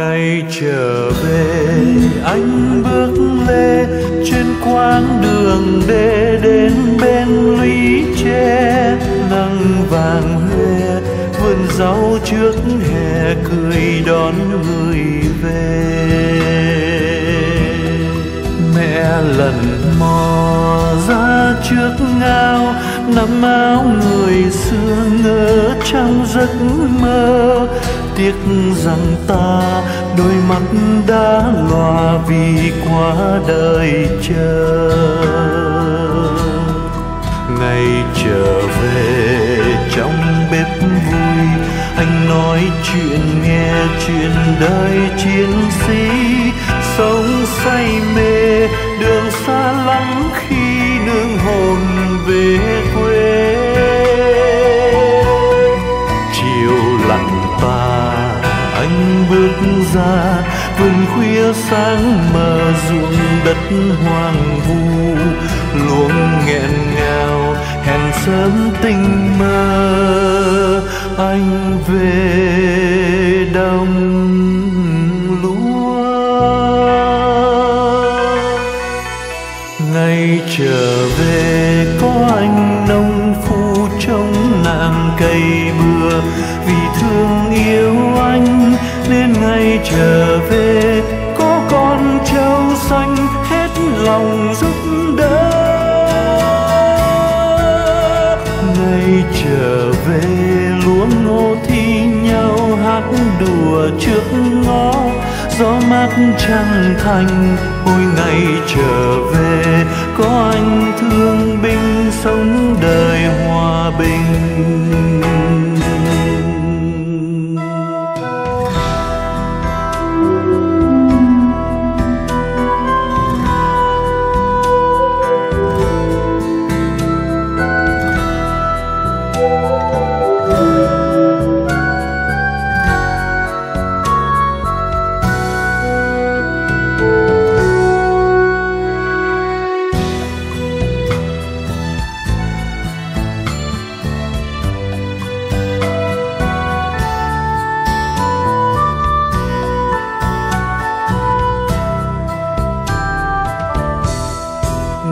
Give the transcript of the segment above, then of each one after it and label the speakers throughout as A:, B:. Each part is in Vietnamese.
A: ngày trở về, anh bước lê trên quãng đường để đến bên lũy tre nắng vàng huê vườn rau trước hè cười đón người về. Mẹ lần mò ra trước ngao, nắm áo người xưa ngỡ trong giấc mơ tiếc rằng ta đôi mắt đã lòa vì quá đời chờ. Ngày trở về trong bếp vui, anh nói chuyện nghe chuyện đời chiến sĩ. Sống say mê, đường xa lắm khuya sáng mờ ruộng đất hoang vu, luống nghẹn ngào hẹn sớm tình mơ. Anh về đông lúa. Ngày trở về, có anh nông phu trong nàng cây bừa. Vì thương yêu anh, nên ngày trở trở về lúa ngô thi nhau hát đùa trước ngõ. Gió mát trăng thành hồi ngày trở về, có anh thương binh sống đời.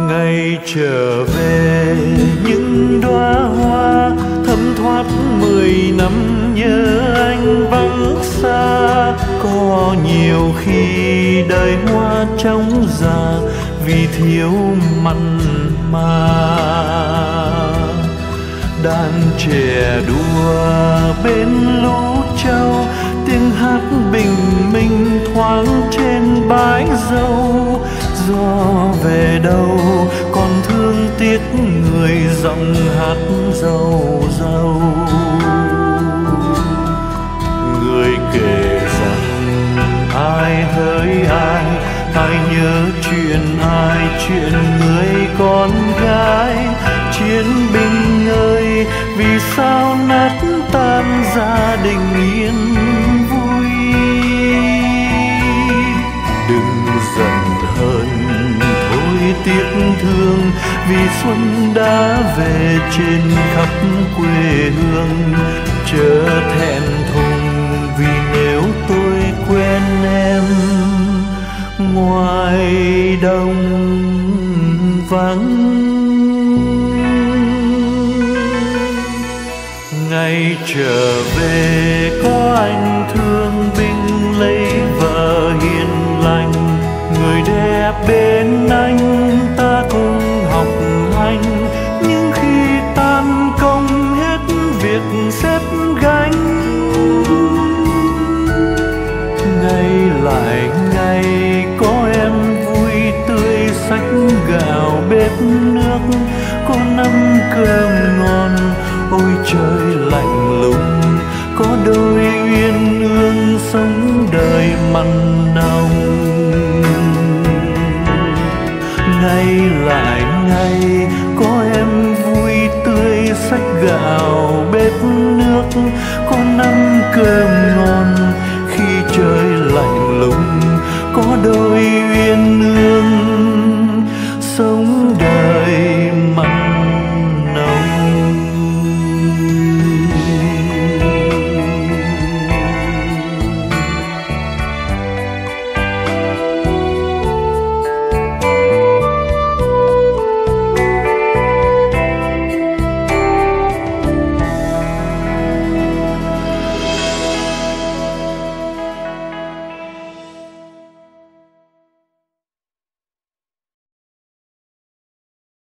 A: Ngày trở về, những đóa hoa thấm thoát mười năm nhớ anh vắng xa. Có nhiều khi đời hoa trống già vì thiếu mặn mà. Đàn trẻ đua bên lũ trâu tiếng hát bình minh thoáng trên bãi dâu. Gió về đâu tiếc người giọng hát dâu dâu người kể rằng ai hỡi ai ai nhớ chuyện ai, chuyện người con vì xuân đã về trên khắp quê hương. Chớ thẹn thùng vì nếu tôi quên em, ngoài đông vắng. Ngày trở về, có anh thương binh lấy vợ hiền lành. Người đẹp bên anh lại ngày có em vui tươi sách gạo bếp nước, có năm cơm ngon, ôi trời lạnh lùng, có đôi uyên ương sống đời mặn nồng. Ngày lại ngày có em vui tươi sách gạo bếp nước, có năm cơm ngon